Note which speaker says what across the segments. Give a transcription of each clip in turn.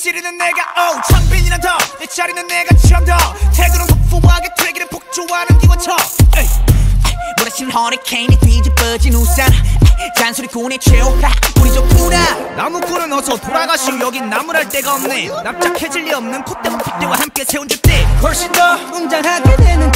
Speaker 1: 지르는 내가 오! 창빈이란 더내 자리는 내가 참더! 태도는 소프하게 되기를 폭주하는 기관차 몰아친 허리케인이 뒤집어진 우산! 잔소리꾼의 최후 우리 좋구나 나무꾼은 어서 돌아가시오. 여긴 나무랄 데가 없네. 납작해질 리 없는 콧대와 핏대와 함께 세운 주택 훨씬 더 웅장하게 되는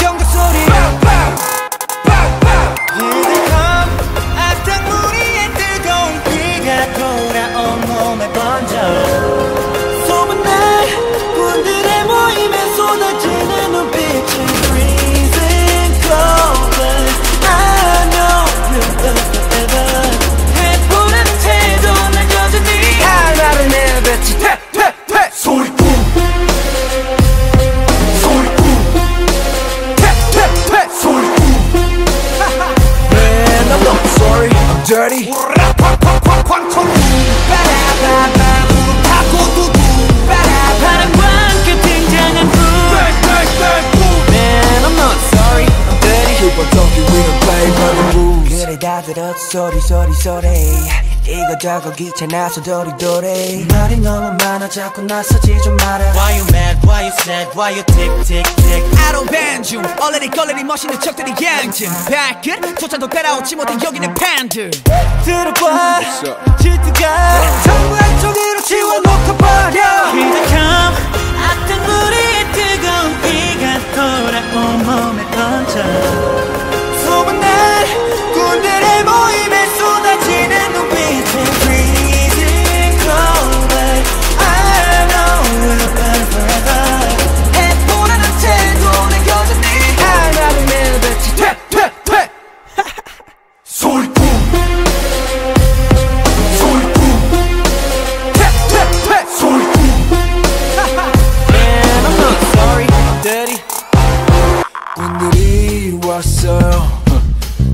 Speaker 1: dirty 다 들었어. 소리 소리 소리. 이거 저거 귀찮아서 도리도리. 말이 너무 많아. 자꾸 나서지 좀 마라.
Speaker 2: Why you mad? Why you sad? Why you tick tick tick?
Speaker 1: 아로 벤중 얼레리 걸레리 멋있는 척들이 양증 발끝 조차도 따라오지 못한 여기는 팬들. 들어봐. 질투가 전부 한쪽으로 지워놓고 버려.
Speaker 2: 그덕함 악당 무리의 뜨거운 비가 돌아온 몸에 번져.
Speaker 1: 소문난 소리꾼 소리꾼 퇴퇴퇴 소리꾼
Speaker 2: Man I'm not sorry. I'm dirty
Speaker 3: 군들이 왔어요.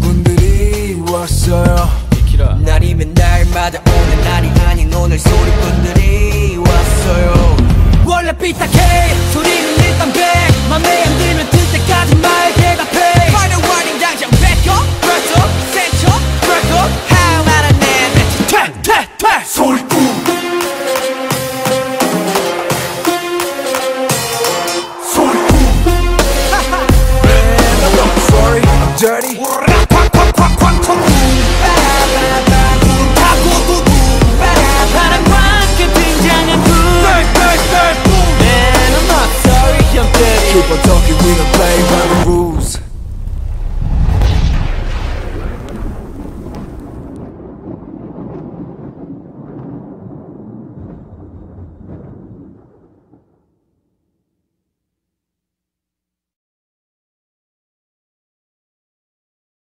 Speaker 3: 군들이 왔어요.
Speaker 1: 날이면 날마다 오는 날이 아닌 오늘 소리꾼들이 왔어요. 원래 삐딱해. 소리는 일단 배
Speaker 3: dirty